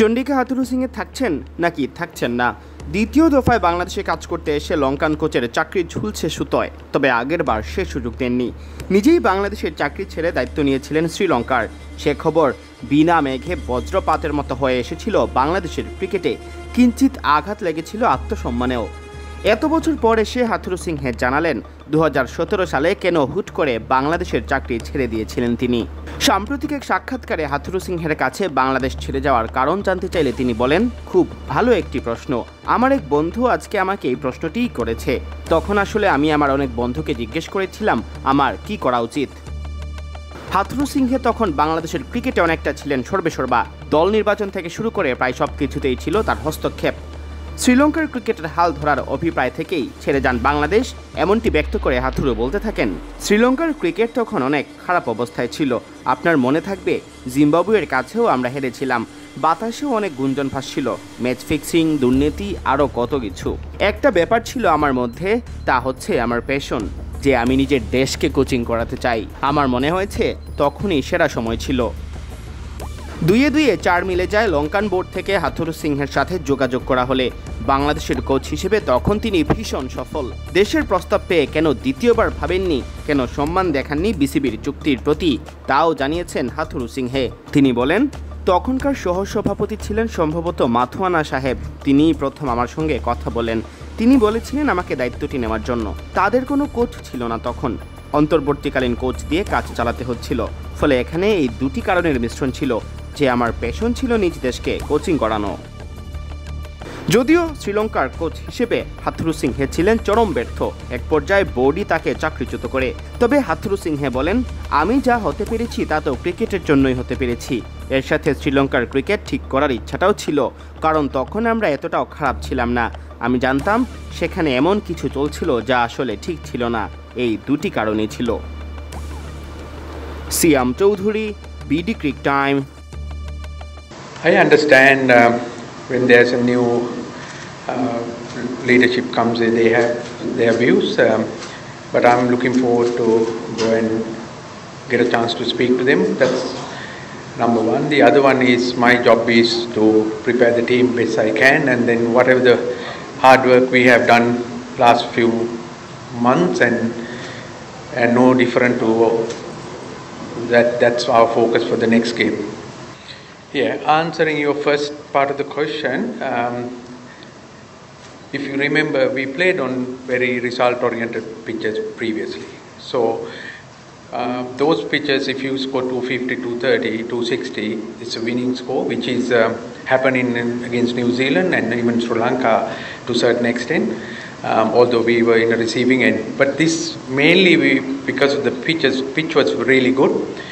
চন্ডিকা হাতুরু সিংয়ে থাকছেন নাকি থাকছেন না? দ্বিতীয় দফায় বাংলাদেশে কাজ করতে এসে লঙ্কান কোচের চাকরি ঝুলছে সুতয়, তবে আগের বার সে সুযোগ দেননি। নিজেই বাংলাদেশের চাকরি ছেড়ে দায়িত্ব নিয়েছিলেন শ্রীলঙ্কার। সে খবর, বিনা মেঘে বজ্রপাতের মতো হয়ে এসেছিল বাংলাদেশের ক্রিকেটে। কিঞ্চিত আঘাত লেগেছিল আত্মসম্মানেও। এত বছর পর এসে হাথুরু সিংহে জানালেন দু হাজার সতেরো সালে কেন হুট করে বাংলাদেশের চাকরি ছেড়ে দিয়েছিলেন তিনি? সাম্প্রতিক এক সাক্ষাৎকারে হাথুরু সিংহের কাছে বাংলাদেশ ছেড়ে যাওয়ার কারণ জানতে চাইলে তিনি বলেন, খুব ভালো একটি প্রশ্ন। আমার এক বন্ধু আজকে আমাকে এই প্রশ্নটিই করেছে। তখন আসলে আমি আমার অনেক বন্ধুকে জিজ্ঞেস করেছিলাম, আমার কি করা উচিত? হাথরু সিংহে তখন বাংলাদেশের ক্রিকেটে অনেকটা ছিলেন সর্বেসর্বা। দল নির্বাচন থেকে শুরু করে প্রায় সব কিছুতেই ছিল তার হস্তক্ষেপ। শ্রীলঙ্কার ক্রিকেটের হাল ধরার অভিপ্রায় থেকেই ছেড়ে যান বাংলাদেশ, এমনটি ব্যক্ত করে হাথুরু বলতে থাকেন। শ্রীলঙ্কার ক্রিকেট তখন অনেক খারাপ অবস্থায় ছিল। আপনার মনে থাকবে, জিম্বাবুয়ের কাছেও আমরা হেরেছিলাম। বাতাসেও অনেক গুঞ্জন ভাসছিল। ম্যাচ ফিক্সিং, দুর্নীতি, আরও কত কিছু। একটা ব্যাপার ছিল আমার মধ্যে, তা হচ্ছে আমার প্যাশন যে আমি নিজের দেশকে কোচিং করাতে চাই। আমার মনে হয়েছে, তখনই সেরা সময় ছিল। দুইয়ে দুইয়ে চার মিলে যায় লঙ্কান বোর্ড থেকে হাথুরু সিংহের সাথে যোগাযোগ করা হলে। বাংলাদেশের কোচ হিসেবে তখন তিনি ভীষণ সফল। দেশের প্রস্তাব পেয়ে কেন দ্বিতীয়বার ভাবেননি, কেন সম্মান দেখাননি বিসিবির চুক্তির প্রতি, তাও জানিয়েছেন হাথুরু সিংহে। তিনি বলেন, তখনকার সহসভাপতি ছিলেন সম্ভবত মাথুয়ানা সাহেব। তিনিই প্রথম আমার সঙ্গে কথা বলেন। তিনি বলেছিলেন আমাকে দায়িত্বটি নেওয়ার জন্য। তাদের কোনো কোচ ছিল না তখন। অন্তর্বর্তীকালীন কোচ দিয়ে কাজ চালাতে হচ্ছিল। ফলে এখানে এই দুটি কারণের মিশ্রণ ছিল। যে আমার পেশন ছিল নিজ দেশকে কোচিং করানো। যদিও শ্রীলঙ্কার কোচ হিসেবে হাথুরু সিংহে ছিলেন চরম ব্যর্থ, এক পর্যায়ে বোর্ডই তাকে চাকরিচ্যুত করে। তবে হাথুরু সিংহে বলেন, আমি যা হতে পেরেছি তা তো ক্রিকেটের জন্যই হতে পেরেছি। এর সাথে শ্রীলঙ্কার ক্রিকেট ঠিক করার ইচ্ছাটাও ছিল, কারণ তখন আমরা এতটাও খারাপ ছিলাম না। আমি জানতাম, সেখানে এমন কিছু চলছিল যা আসলে ঠিক ছিল না। এই দুটি কারণেই ছিল। Siam Chowdhury, BD cric time I understand um, when there's a new uh, leadership comes in, they have their views, um, but I'm looking forward to go and get a chance to speak to them. That's number one. The other one is my job is to prepare the team best I can, and then whatever the hard work we have done last few months, and and no different to that. That's our focus for the next game. Yeah, answering your first part of the question, um, if you remember, we played on very result oriented pitches previously. So, uh, those pitches, if you score 250, 230, 260, it's a winning score, which is um, happening in, against New Zealand and even Sri Lanka to a certain extent. Um, although we were in a receiving end, but this mainly we because of the pitches, pitch was really good.